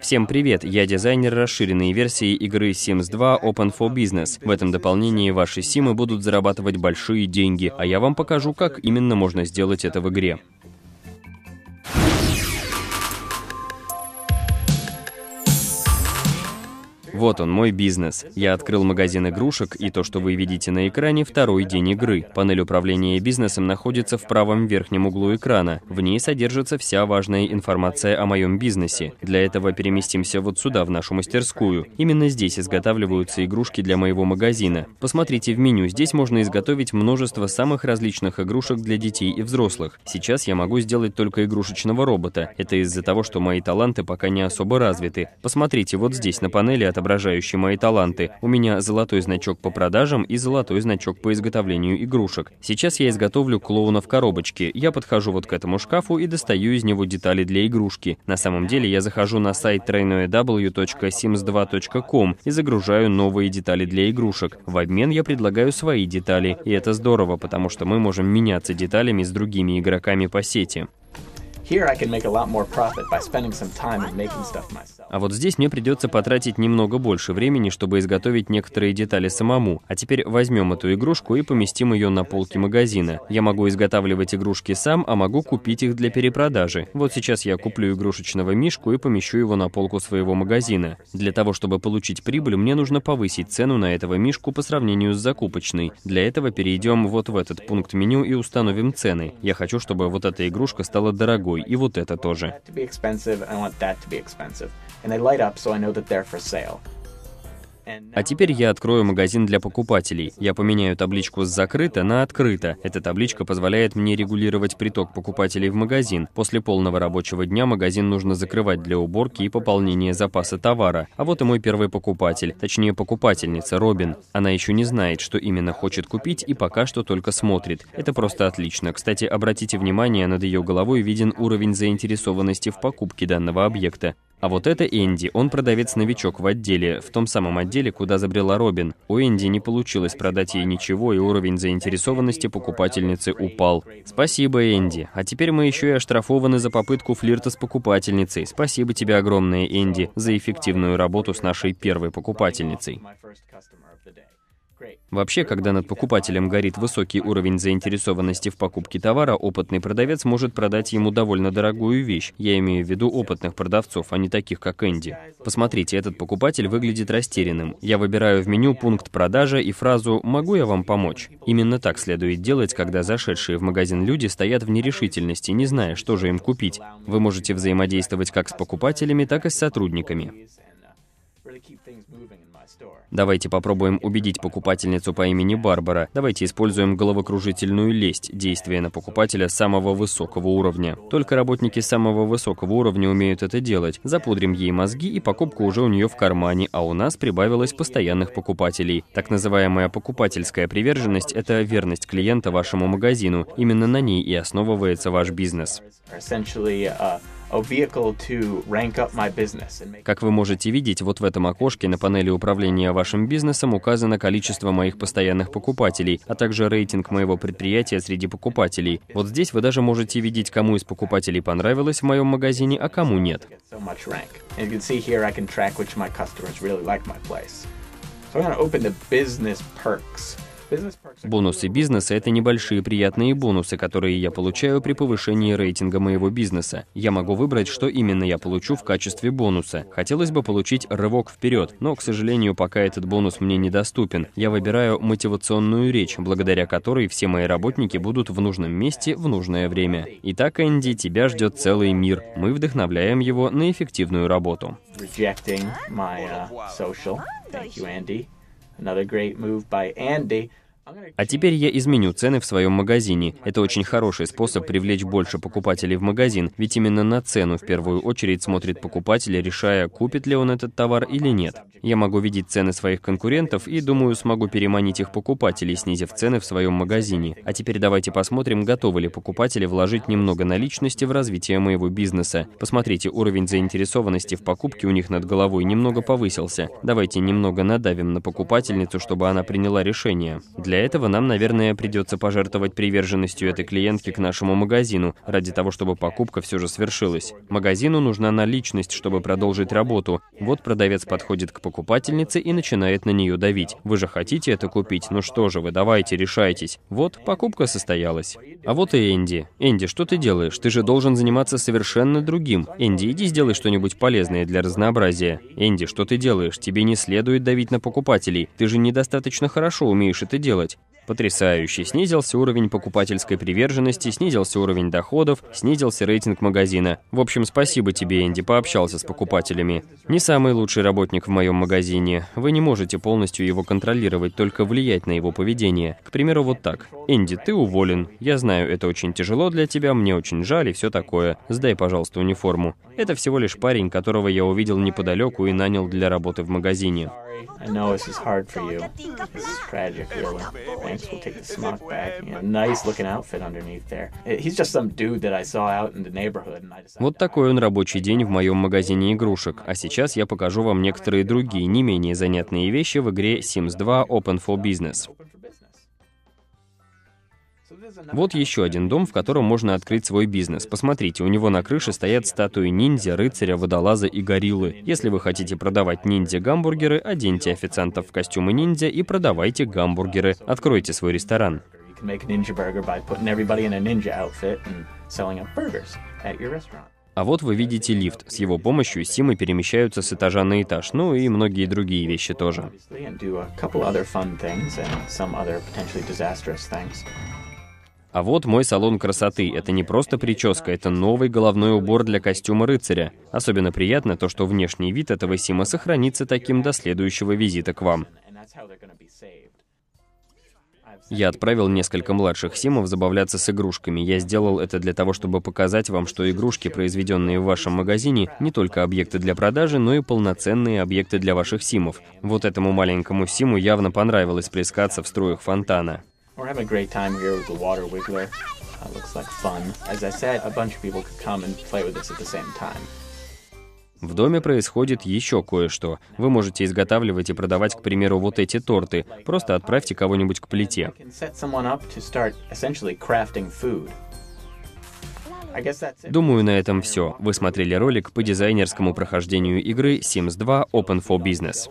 Всем привет, я дизайнер расширенной версии игры Sims 2 Open for Business. В этом дополнении ваши симы будут зарабатывать большие деньги, а я вам покажу, как именно можно сделать это в игре. Вот он, мой бизнес. Я открыл магазин игрушек, и то, что вы видите на экране, второй день игры. Панель управления бизнесом находится в правом верхнем углу экрана. В ней содержится вся важная информация о моем бизнесе. Для этого переместимся вот сюда, в нашу мастерскую. Именно здесь изготавливаются игрушки для моего магазина. Посмотрите в меню, здесь можно изготовить множество самых различных игрушек для детей и взрослых. Сейчас я могу сделать только игрушечного робота. Это из-за того, что мои таланты пока не особо развиты. Посмотрите, вот здесь на панели отображается отображающий мои таланты. У меня золотой значок по продажам и золотой значок по изготовлению игрушек. Сейчас я изготовлю клоуна в коробочке. Я подхожу вот к этому шкафу и достаю из него детали для игрушки. На самом деле я захожу на сайт www.sims2.com и загружаю новые детали для игрушек. В обмен я предлагаю свои детали. И это здорово, потому что мы можем меняться деталями с другими игроками по сети. А вот здесь мне придется потратить немного больше времени, чтобы изготовить некоторые детали самому. А теперь возьмем эту игрушку и поместим ее на полке магазина. Я могу изготавливать игрушки сам, а могу купить их для перепродажи. Вот сейчас я куплю игрушечного мишку и помещу его на полку своего магазина. Для того, чтобы получить прибыль, мне нужно повысить цену на этого мишку по сравнению с закупочной. Для этого перейдем вот в этот пункт меню и установим цены. Я хочу, чтобы вот эта игрушка стала дорогой другой, и вот это тоже. А теперь я открою магазин для покупателей. Я поменяю табличку с «закрыто» на «открыто». Эта табличка позволяет мне регулировать приток покупателей в магазин. После полного рабочего дня магазин нужно закрывать для уборки и пополнения запаса товара. А вот и мой первый покупатель, точнее покупательница, Робин. Она еще не знает, что именно хочет купить и пока что только смотрит. Это просто отлично. Кстати, обратите внимание, над ее головой виден уровень заинтересованности в покупке данного объекта. А вот это Энди, он продавец-новичок в отделе, в том самом отделе, куда забрела Робин. У Энди не получилось продать ей ничего, и уровень заинтересованности покупательницы упал. Спасибо, Энди. А теперь мы еще и оштрафованы за попытку флирта с покупательницей. Спасибо тебе огромное, Энди, за эффективную работу с нашей первой покупательницей. Вообще, когда над покупателем горит высокий уровень заинтересованности в покупке товара, опытный продавец может продать ему довольно дорогую вещь. Я имею в виду опытных продавцов, а не таких, как Энди. Посмотрите, этот покупатель выглядит растерянным. Я выбираю в меню пункт продажа и фразу «Могу я вам помочь?». Именно так следует делать, когда зашедшие в магазин люди стоят в нерешительности, не зная, что же им купить. Вы можете взаимодействовать как с покупателями, так и с сотрудниками. Давайте попробуем убедить покупательницу по имени Барбара. Давайте используем головокружительную лесть, действие на покупателя самого высокого уровня. Только работники самого высокого уровня умеют это делать. Запудрим ей мозги, и покупка уже у нее в кармане, а у нас прибавилось постоянных покупателей. Так называемая покупательская приверженность – это верность клиента вашему магазину. Именно на ней и основывается ваш бизнес. Как вы можете видеть, вот в этом окошке на панели управления вашим бизнесом указано количество моих постоянных покупателей, а также рейтинг моего предприятия среди покупателей. Вот здесь вы даже можете видеть, кому из покупателей понравилось в моем магазине, а кому нет. So I'm going to open the business perks. Бонусы бизнеса — это небольшие приятные бонусы, которые я получаю при повышении рейтинга моего бизнеса. Я могу выбрать, что именно я получу в качестве бонуса. Хотелось бы получить рывок вперед, но, к сожалению, пока этот бонус мне недоступен. Я выбираю мотивационную речь, благодаря которой все мои работники будут в нужном месте в нужное время. Итак, Энди, тебя ждет целый мир. Мы вдохновляем его на эффективную работу. Thank you, Andy. Another great move by Andy. А теперь я изменю цены в своем магазине. Это очень хороший способ привлечь больше покупателей в магазин, ведь именно на цену в первую очередь смотрит покупатель, решая, купит ли он этот товар или нет. Я могу видеть цены своих конкурентов и, думаю, смогу переманить их покупателей, снизив цены в своем магазине. А теперь давайте посмотрим, готовы ли покупатели вложить немного наличности в развитие моего бизнеса. Посмотрите, уровень заинтересованности в покупке у них над головой немного повысился. Давайте немного надавим на покупательницу, чтобы она приняла решение. Для Для этого нам, наверное, придется пожертвовать приверженностью этой клиентки к нашему магазину, ради того, чтобы покупка все же свершилась. Магазину нужна наличность, чтобы продолжить работу. Вот продавец подходит к покупательнице и начинает на нее давить. Вы же хотите это купить? Ну что же вы, давайте, решайтесь. Вот, покупка состоялась. А вот и Энди. Энди, что ты делаешь? Ты же должен заниматься совершенно другим. Энди, иди сделай что-нибудь полезное для разнообразия. Энди, что ты делаешь? Тебе не следует давить на покупателей. Ты же недостаточно хорошо умеешь это делать. Потрясающе. Снизился уровень покупательской приверженности, снизился уровень доходов, снизился рейтинг магазина. В общем, спасибо тебе, Энди, пообщался с покупателями. Не самый лучший работник в моем магазине. Вы не можете полностью его контролировать, только влиять на его поведение. К примеру, вот так. Энди, ты уволен. Я знаю, это очень тяжело для тебя, мне очень жаль и все такое. Сдай, пожалуйста, униформу. Это всего лишь парень, которого я увидел неподалеку и нанял для работы в магазине. I know this is hard for you. This is tragic, really. Thanks, we'll take the smock back. You know, nice looking outfit underneath there. He's just some dude that I saw out in the neighborhood, and I decided... Вот такой он рабочий день в моем магазине игрушек. А сейчас я покажу вам некоторые другие, не менее занятные вещи в игре Sims 2 Open for Business. Вот еще один дом, в котором можно открыть свой бизнес. Посмотрите, у него на крыше стоят статуи ниндзя, рыцаря, водолаза и гориллы. Если вы хотите продавать ниндзя-гамбургеры, оденьте официантов в костюмы ниндзя и продавайте гамбургеры. Откройте свой ресторан. А вот вы видите лифт. С его помощью симы перемещаются с этажа на этаж, ну и многие другие вещи тоже. А вот мой салон красоты. Это не просто прическа, это новый головной убор для костюма рыцаря. Особенно приятно то, что внешний вид этого сима сохранится таким до следующего визита к вам. Я отправил несколько младших симов забавляться с игрушками. Я сделал это для того, чтобы показать вам, что игрушки, произведенные в вашем магазине, не только объекты для продажи, но и полноценные объекты для ваших симов. Вот этому маленькому симу явно понравилось плескаться в струях фонтана. We're having a great time here with the water wiggler. Uh, looks like fun. As I said, a bunch of people could come and play with this at the same time. В доме происходит еще кое-что. Вы можете изготавливать и продавать, к примеру, вот эти торты. Просто отправьте кого-нибудь к плите. Думаю, на этом все. Вы смотрели ролик по дизайнерскому прохождению игры Sims 2 Open for Business.